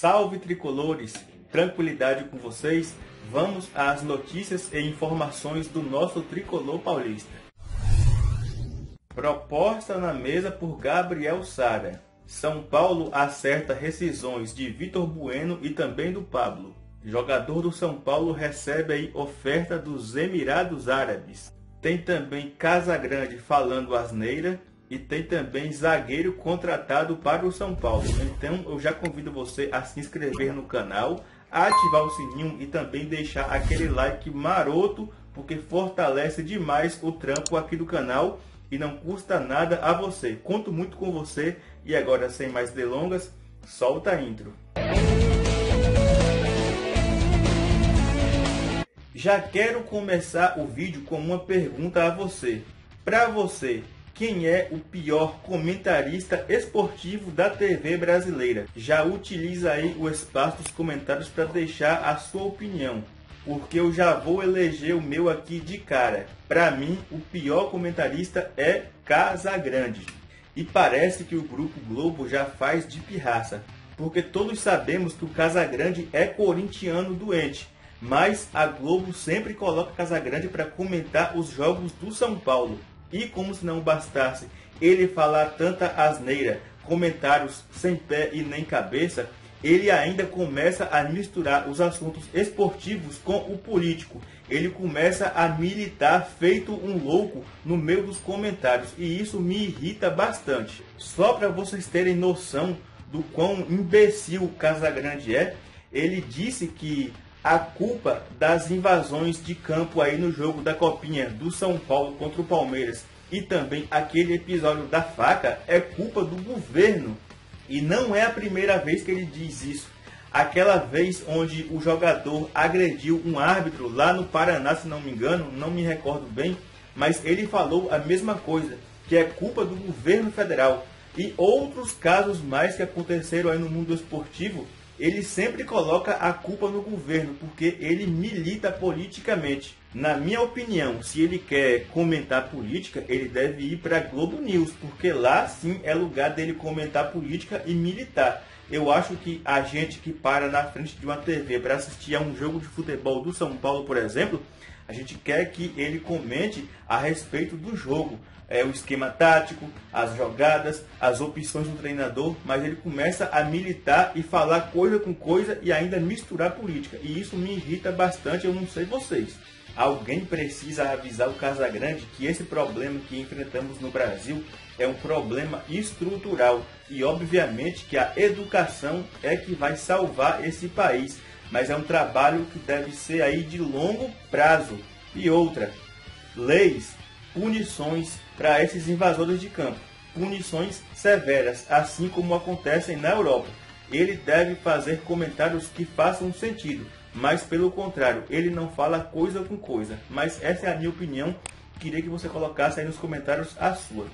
Salve tricolores! Tranquilidade com vocês? Vamos às notícias e informações do nosso tricolor paulista. Proposta na mesa por Gabriel Sara. São Paulo acerta rescisões de Vitor Bueno e também do Pablo. Jogador do São Paulo recebe aí oferta dos Emirados Árabes. Tem também Casa Grande falando asneira e tem também zagueiro contratado para o São Paulo. Então eu já convido você a se inscrever no canal, ativar o sininho e também deixar aquele like maroto, porque fortalece demais o trampo aqui do canal e não custa nada a você. Conto muito com você e agora sem mais delongas, solta a intro. Já quero começar o vídeo com uma pergunta a você. Para você, quem é o pior comentarista esportivo da TV brasileira. Já utiliza aí o espaço dos comentários para deixar a sua opinião, porque eu já vou eleger o meu aqui de cara. Para mim, o pior comentarista é Casagrande. E parece que o Grupo Globo já faz de pirraça, porque todos sabemos que o Casagrande é corintiano doente. Mas a Globo sempre coloca Casagrande para comentar os jogos do São Paulo. E como se não bastasse ele falar tanta asneira, comentários sem pé e nem cabeça, ele ainda começa a misturar os assuntos esportivos com o político. Ele começa a militar feito um louco no meio dos comentários e isso me irrita bastante. Só para vocês terem noção do quão imbecil o Casagrande é, ele disse que a culpa das invasões de campo aí no jogo da Copinha do São Paulo contra o Palmeiras e também aquele episódio da faca é culpa do governo. E não é a primeira vez que ele diz isso. Aquela vez onde o jogador agrediu um árbitro lá no Paraná, se não me engano, não me recordo bem, mas ele falou a mesma coisa, que é culpa do governo federal. E outros casos mais que aconteceram aí no mundo esportivo ele sempre coloca a culpa no governo, porque ele milita politicamente. Na minha opinião, se ele quer comentar política, ele deve ir para Globo News, porque lá sim é lugar dele comentar política e militar. Eu acho que a gente que para na frente de uma TV para assistir a um jogo de futebol do São Paulo, por exemplo, a gente quer que ele comente a respeito do jogo é, o esquema tático, as jogadas, as opções do treinador, mas ele começa a militar e falar coisa com coisa e ainda misturar política. E isso me irrita bastante, eu não sei vocês. Alguém precisa avisar o Casagrande que esse problema que enfrentamos no Brasil é um problema estrutural e obviamente que a educação é que vai salvar esse país, mas é um trabalho que deve ser aí de longo prazo. E outra, leis, punições para esses invasores de campo. Punições severas, assim como acontecem na Europa. Ele deve fazer comentários que façam sentido, mas pelo contrário, ele não fala coisa com coisa. Mas essa é a minha opinião. Queria que você colocasse aí nos comentários a sua.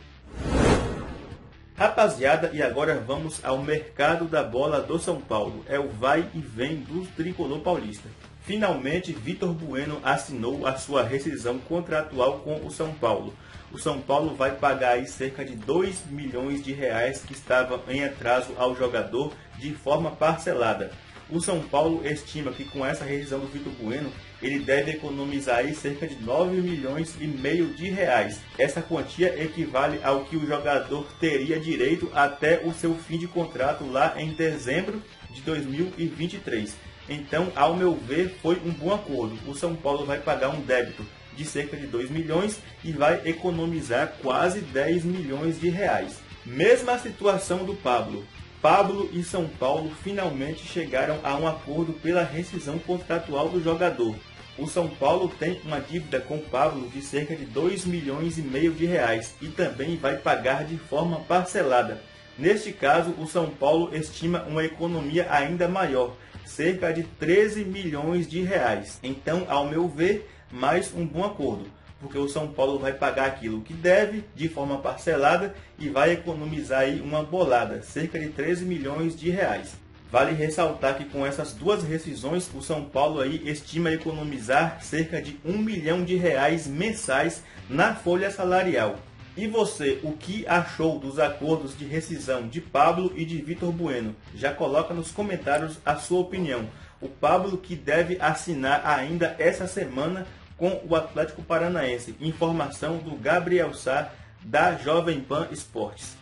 Rapaziada, e agora vamos ao mercado da bola do São Paulo. É o vai e vem do tricolor paulista. Finalmente, Vitor Bueno assinou a sua rescisão contratual com o São Paulo o São Paulo vai pagar aí cerca de 2 milhões de reais que estavam em atraso ao jogador de forma parcelada. O São Paulo estima que com essa rescisão do Vitor Bueno, ele deve economizar aí cerca de 9 milhões e meio de reais. Essa quantia equivale ao que o jogador teria direito até o seu fim de contrato lá em dezembro de 2023. Então, ao meu ver, foi um bom acordo. O São Paulo vai pagar um débito de cerca de 2 milhões e vai economizar quase 10 milhões de reais. Mesma situação do Pablo. Pablo e São Paulo finalmente chegaram a um acordo pela rescisão contratual do jogador. O São Paulo tem uma dívida com Pablo de cerca de 2 milhões e meio de reais e também vai pagar de forma parcelada. Neste caso, o São Paulo estima uma economia ainda maior, cerca de 13 milhões de reais. Então, ao meu ver, mais um bom acordo, porque o São Paulo vai pagar aquilo que deve de forma parcelada e vai economizar aí uma bolada, cerca de 13 milhões de reais. Vale ressaltar que com essas duas rescisões, o São Paulo aí estima economizar cerca de um milhão de reais mensais na folha salarial. E você, o que achou dos acordos de rescisão de Pablo e de Vitor Bueno? Já coloca nos comentários a sua opinião. O Pablo que deve assinar ainda essa semana com o Atlético Paranaense. Informação do Gabriel Sá da Jovem Pan Esportes.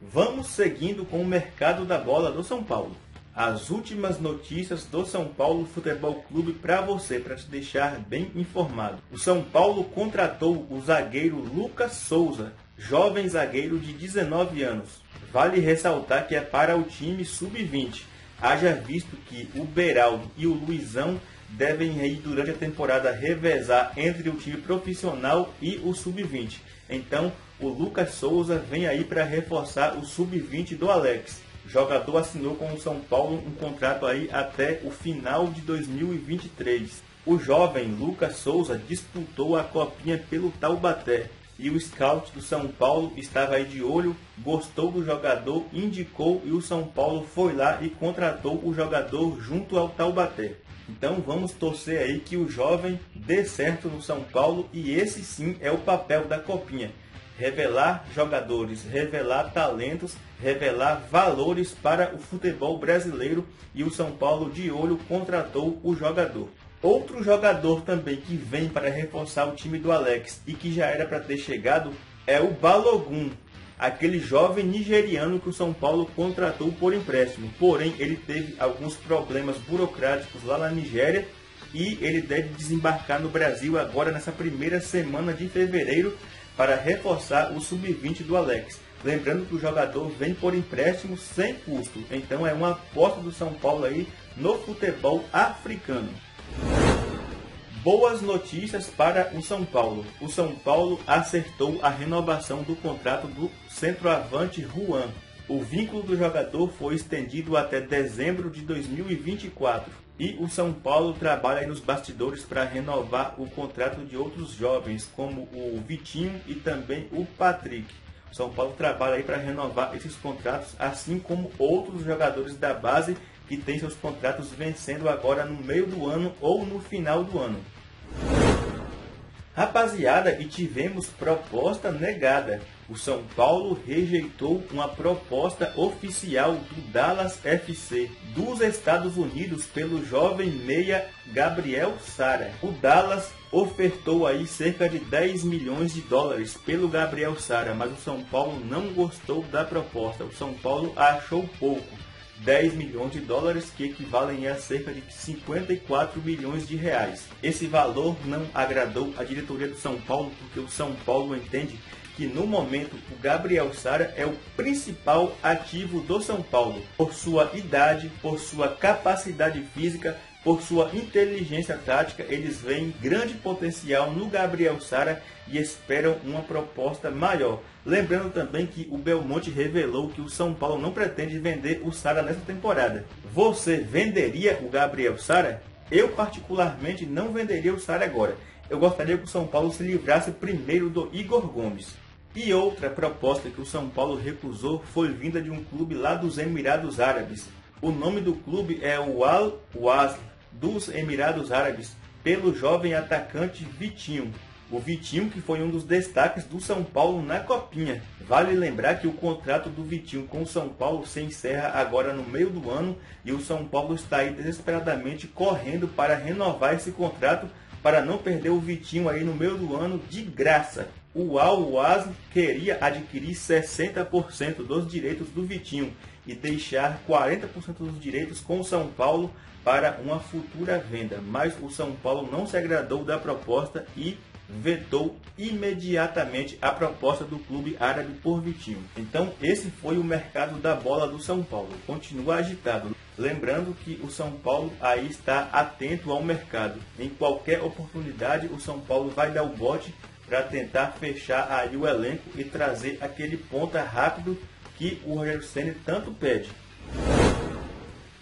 Vamos seguindo com o mercado da bola do São Paulo as últimas notícias do São Paulo Futebol Clube para você, para te deixar bem informado. O São Paulo contratou o zagueiro Lucas Souza, jovem zagueiro de 19 anos. Vale ressaltar que é para o time sub-20. Haja visto que o Beraldo e o Luizão devem aí durante a temporada revezar entre o time profissional e o sub-20. Então, o Lucas Souza vem aí para reforçar o sub-20 do Alex jogador assinou com o São Paulo um contrato aí até o final de 2023. O jovem Lucas Souza disputou a copinha pelo Taubaté e o scout do São Paulo estava aí de olho, gostou do jogador, indicou e o São Paulo foi lá e contratou o jogador junto ao Taubaté. Então vamos torcer aí que o jovem dê certo no São Paulo e esse sim é o papel da copinha revelar jogadores, revelar talentos, revelar valores para o futebol brasileiro e o São Paulo de olho contratou o jogador. Outro jogador também que vem para reforçar o time do Alex e que já era para ter chegado é o Balogun, aquele jovem nigeriano que o São Paulo contratou por empréstimo. Porém, ele teve alguns problemas burocráticos lá na Nigéria e ele deve desembarcar no Brasil agora nessa primeira semana de fevereiro para reforçar o sub-20 do Alex. Lembrando que o jogador vem por empréstimo sem custo, então é uma aposta do São Paulo aí no futebol africano. Boas notícias para o São Paulo. O São Paulo acertou a renovação do contrato do centroavante Juan. O vínculo do jogador foi estendido até dezembro de 2024. E o São Paulo trabalha nos bastidores para renovar o contrato de outros jovens, como o Vitinho e também o Patrick. O São Paulo trabalha para renovar esses contratos, assim como outros jogadores da base que têm seus contratos vencendo agora no meio do ano ou no final do ano. Rapaziada, e tivemos proposta negada. O São Paulo rejeitou uma proposta oficial do Dallas FC dos Estados Unidos pelo jovem meia Gabriel Sara. O Dallas ofertou aí cerca de 10 milhões de dólares pelo Gabriel Sara, mas o São Paulo não gostou da proposta. O São Paulo achou pouco. 10 milhões de dólares, que equivalem a cerca de 54 milhões de reais. Esse valor não agradou a diretoria do São Paulo, porque o São Paulo entende que no momento o Gabriel Sara é o principal ativo do São Paulo, por sua idade, por sua capacidade física, por sua inteligência tática, eles veem grande potencial no Gabriel Sara e esperam uma proposta maior. Lembrando também que o Belmonte revelou que o São Paulo não pretende vender o Sara nessa temporada. Você venderia o Gabriel Sara? Eu particularmente não venderia o Sara agora. Eu gostaria que o São Paulo se livrasse primeiro do Igor Gomes. E outra proposta que o São Paulo recusou foi vinda de um clube lá dos Emirados Árabes. O nome do clube é o Al Wasl dos Emirados Árabes pelo jovem atacante Vitinho. O Vitinho que foi um dos destaques do São Paulo na Copinha. Vale lembrar que o contrato do Vitinho com o São Paulo se encerra agora no meio do ano e o São Paulo está aí desesperadamente correndo para renovar esse contrato para não perder o Vitinho aí no meio do ano de graça. O Al Wasl queria adquirir 60% dos direitos do Vitinho e deixar 40% dos direitos com o São Paulo para uma futura venda, mas o São Paulo não se agradou da proposta e vetou imediatamente a proposta do clube árabe por Vitinho. Então, esse foi o mercado da bola do São Paulo. Continua agitado. Lembrando que o São Paulo aí está atento ao mercado. Em qualquer oportunidade, o São Paulo vai dar o bote para tentar fechar aí o elenco e trazer aquele ponta rápido que o Rogério Senna tanto pede.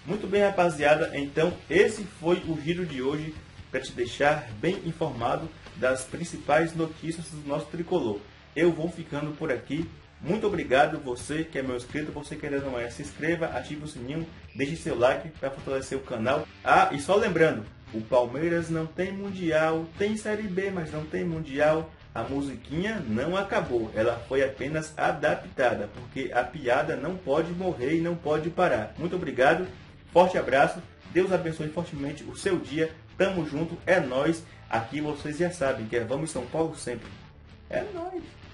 Muito bem, rapaziada. Então, esse foi o giro de hoje para te deixar bem informado das principais notícias do nosso tricolor. Eu vou ficando por aqui. Muito obrigado você que é meu inscrito, você que ainda não é, se inscreva, ative o sininho, deixe seu like para fortalecer o canal. Ah, e só lembrando, o Palmeiras não tem mundial, tem série B, mas não tem mundial. A musiquinha não acabou, ela foi apenas adaptada, porque a piada não pode morrer e não pode parar. Muito obrigado, forte abraço, Deus abençoe fortemente o seu dia, tamo junto, é nós. Aqui vocês já sabem que é Vamos São Paulo sempre. É nós.